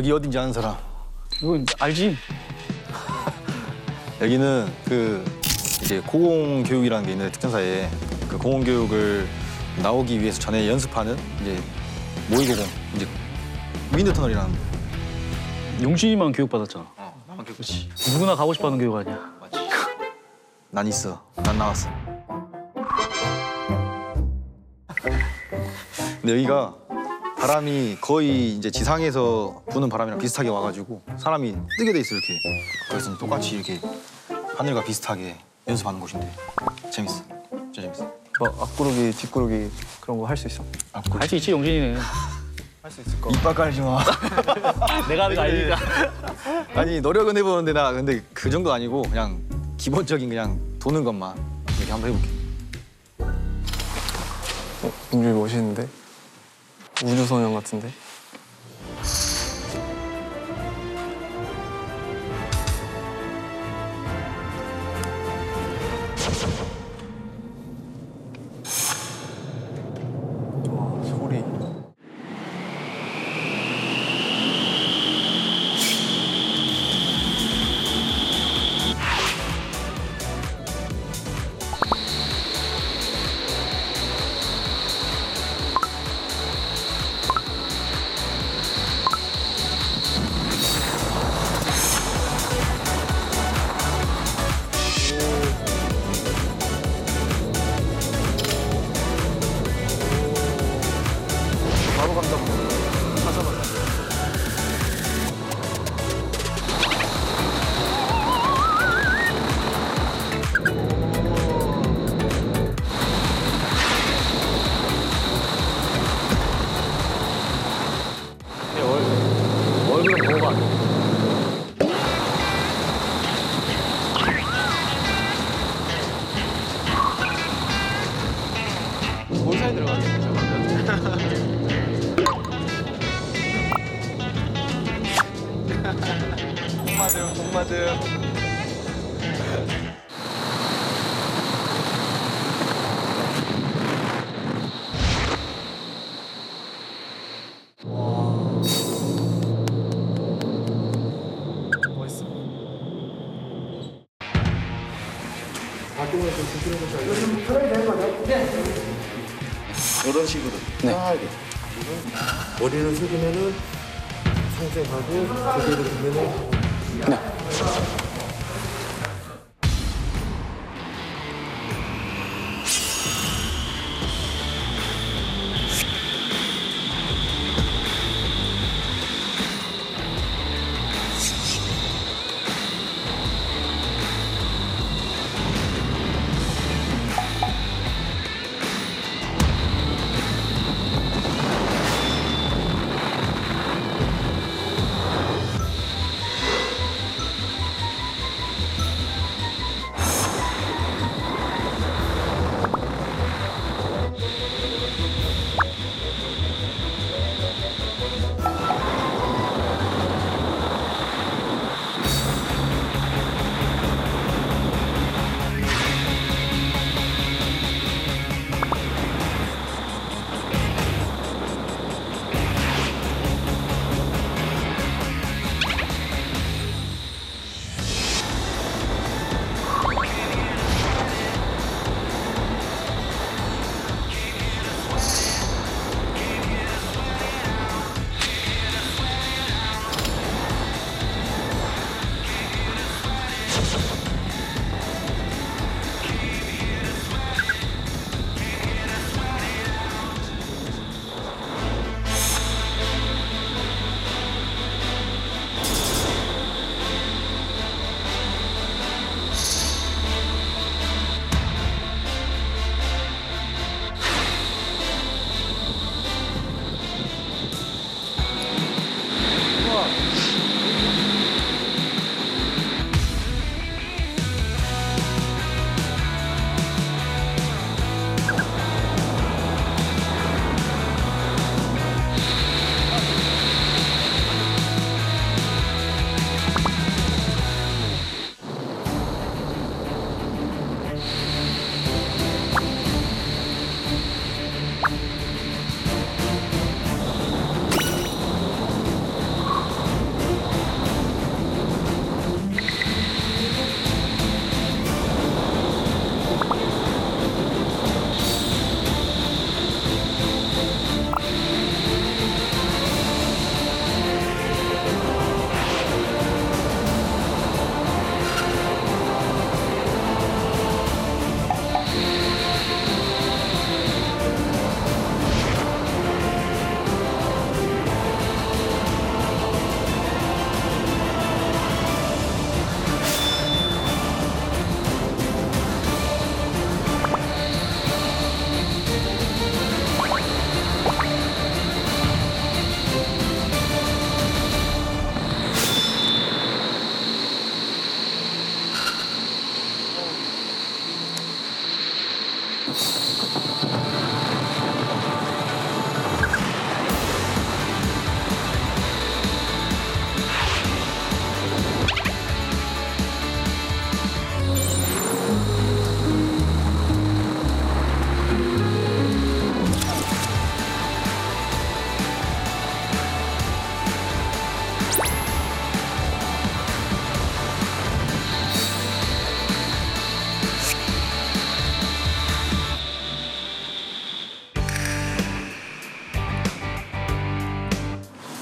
여기 어딘지 아는 사람? 이거 알지? 여기는 그 이제 공공교육이라는 게 있는데 특전사에 그 공공교육을 나오기 위해서 전에 연습하는 이제 모의고공 이제 윈드 터널이라는 용진이만 교육받았잖아. 어, 나만 교육 그렇지. 누구나 가고 싶어 하는 교육 아니야. 맞지? 난 있어. 난 나왔어. 근데 여기가 바람이 거의 이제 지상에서 부는 바람이랑 비슷하게 와가지고 사람이 뜨게 돼 있어 이렇게. 그래서 똑같이 이렇게 하늘과 비슷하게 연습하는 곳인데 재밌어. 진짜 재밌어. 뭐 앞구르기, 뒷구르기 그런 거 할 수 있어? 할 수 있지 용진이는. 할 수 있을 거. 이빨 깔지 마. 내가 하는 거 아니니까. 아니 노력은 해보는데 나 근데 그 정도 아니고 그냥 기본적인 그냥 도는 것만 이렇게 한번 해볼게. 어, 민준이 멋있는데? 우주소년 같은데? 공 맞음. 멋있어. 이런 식으로 편하게 머리를 숙이면은 상체하고 고개를 들면은 ね。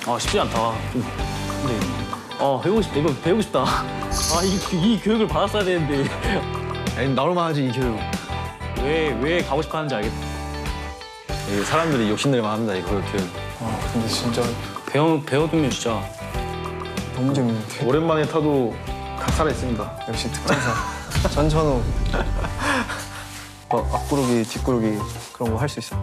아 쉽지 않다. 좀 근데 어 배우고 싶다. 이거 배우고 싶다. 아이 이 교육을 받았어야 되는데 아니, 나올만 하지 이 교육. 왜 왜 가고 싶어 하는지 알겠다. 이 사람들이 욕심낼만 합니다 이 교육. 아 근데 진짜 배워 배워두면 진짜 너무 재밌는 데. 오랜만에 타도 각 살아 있습니다. 역시 특전사. 전천후. 어, 앞구르기, 뒷구르기 그런 거 할 수 있어.